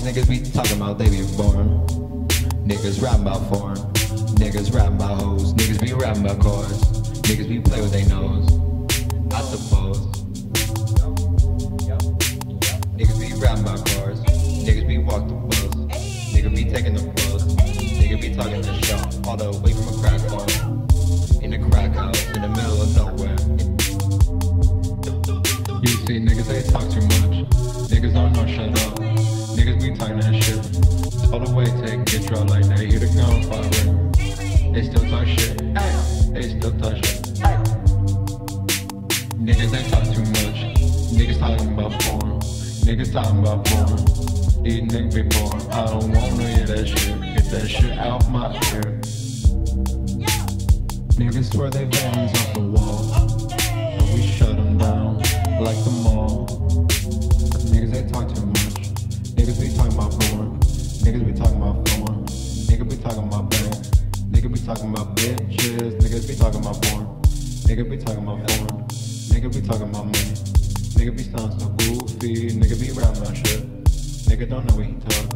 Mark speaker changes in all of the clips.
Speaker 1: these niggas be talking about they be born. Niggas rapping about foreign. Niggas rapping about hoes. Niggas be rapping about cars. Niggas be play with they nose. I suppose. Niggas be rapping about cars. Niggas be walk the bus. Niggas be taking the bus. Niggas be talking the shop all the way from a crack bar. In a crack house in the middle of nowhere.
Speaker 2: You see, niggas, they talk too much. Talking that shit. All the way take get drunk like they hear the gunfire. They still talk shit. They still talk shit. Niggas, they talk too much. Niggas talking about porn. Niggas talking about porn. These niggas be born. I don't wanna hear that shit. Get that shit out my ear. Niggas swear they vans off the wall. And we shut them down like the mall. Niggas they talk too much. Niggas be talking about porn. Niggas be talking about porn. Niggas be talking about bank. Niggas be talking about bitches. Niggas be talking about porn. Niggas be talking about porn. Niggas be talking about money. Niggas be sounding so goofy. Niggas be rapping about shit. Nigga don't know what he talk.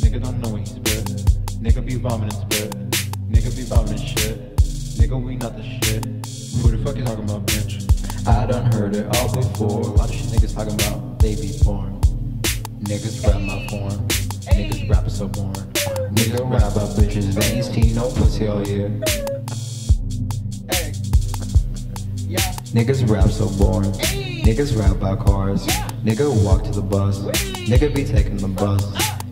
Speaker 2: Nigga don't know what he spit. Nigga be vomiting spit. Nigga be vomiting shit. Nigga we not the shit. Who the fuck you talking about, bitch?
Speaker 1: I done heard it all before. A lot of shit niggas talking about they be born. Niggas rap my form. Niggas rap so born. Niggas rap about bitches, veins, teen, no pussy all year. Niggas rap so boring. Niggas rap about cars. Nigga walk to the bus. Nigga be taking the bus.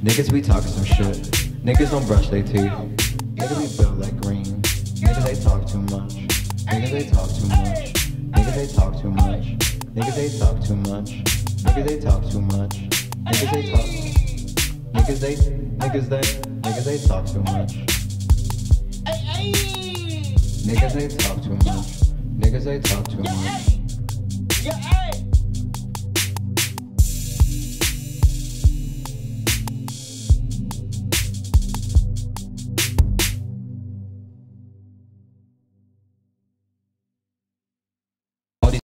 Speaker 1: Niggas be talking some shit. Niggas don't brush their teeth. Nigga be built like green. Niggas they talk too much. Niggas they talk too much. Niggas they talk too much. Niggas they talk too much. Niggas they talk too much. Niggas they talk. Niggas they. Niggas they. Niggas they talk too much. Niggas they talk too much. Niggas they talk too much.